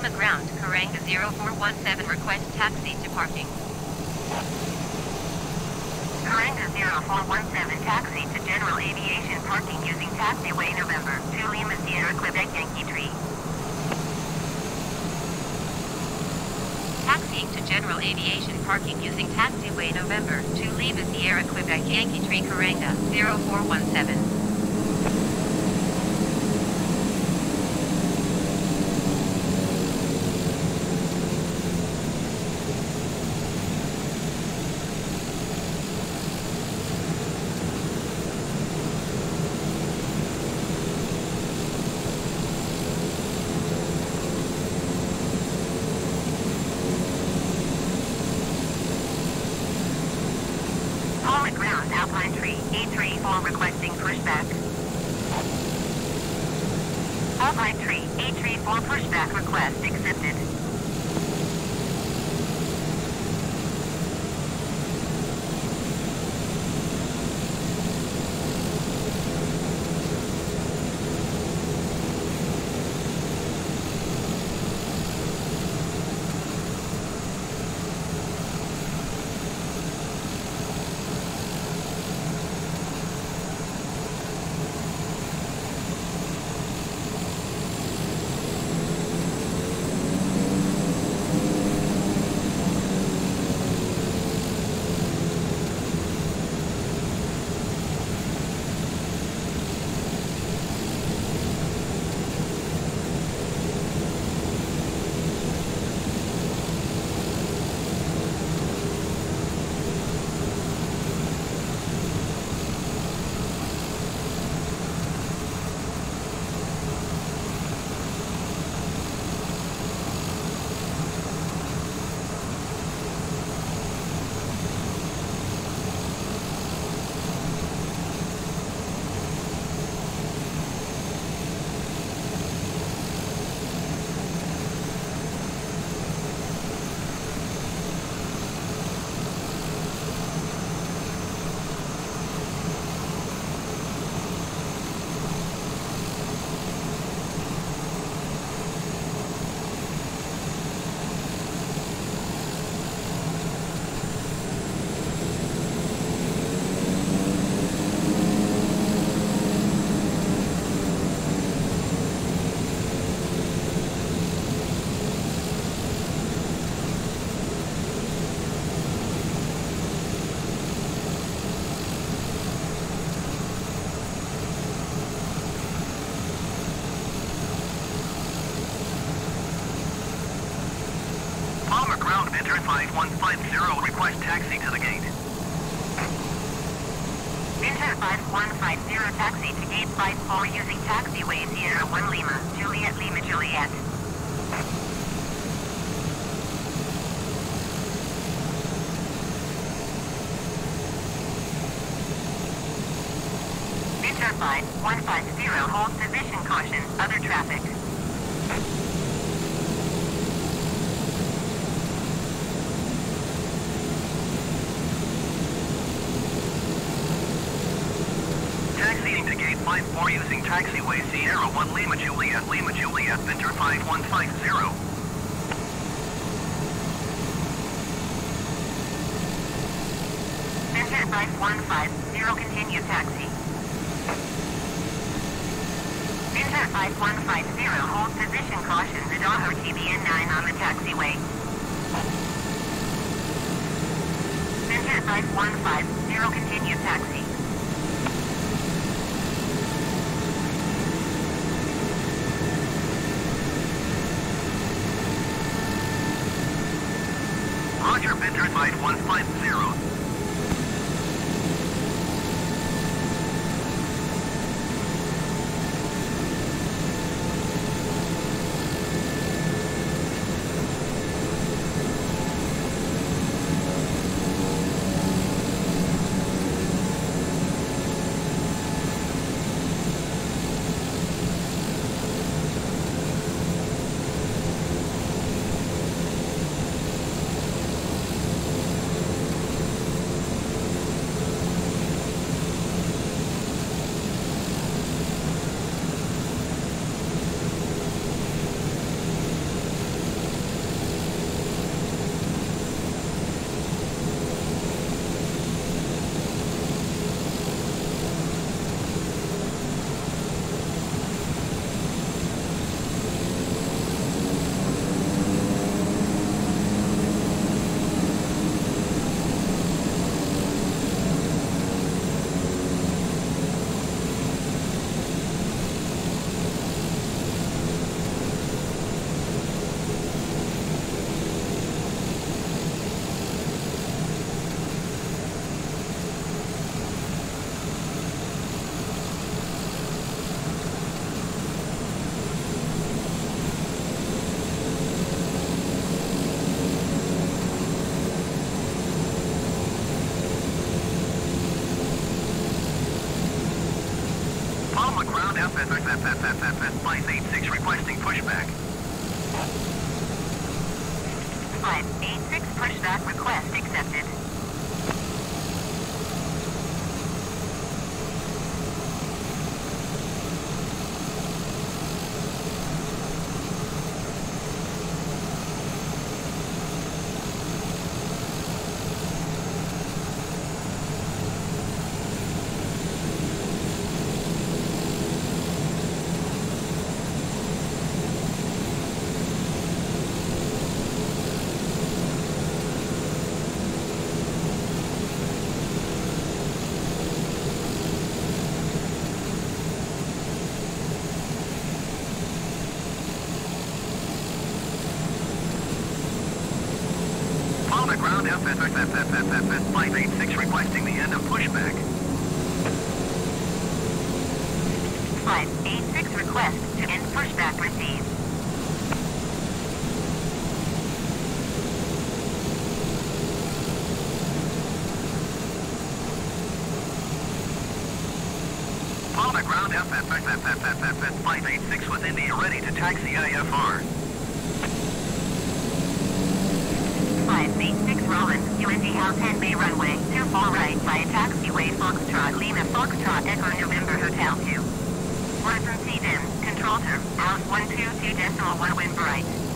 Alma Ground, Keranga 0417 request taxi to parking. Keranga 0417 taxi to General Aviation parking using taxiway November 2 Lima Sierra Quebec Yankee Tree. Taxiing to General Aviation parking using taxiway November 2 Lima Sierra Quebec Yankee Tree Keranga 0417. 54 using taxiway Sierra 1 Lima, Juliet Lima Juliet. Winter 5150 hold position caution, other traffic. Taxiing to gate 54 using taxiway Sierra 1 Lima Juliet, Lima Juliet, enter 5150. Winter 5150 continue taxi. Winter 5150 hold position caution, Idaho TBN 9 on the taxiway. Winter 5150 continue taxi. Flight 150. 586 requesting pushback. 586 pushback request accepted. Follow the ground FFFFFFF 586 requesting the end of pushback. 586 request to end pushback received. Follow the ground FFFFFFF 586 with India ready to taxi IFR. 586 Rollins, UND House 10 Bay Runway, 24 right via taxiway Foxtrot Lima Foxtrot Echo November Hotel 2. Horizon CDIM, control term, House 122 decimal 1 wind right.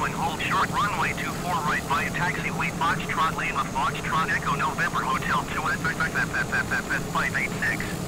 And hold short runway 24 right via taxiway Foxtrot Lima Foxtrot Echo November Hotel 2 FFFFFF 586.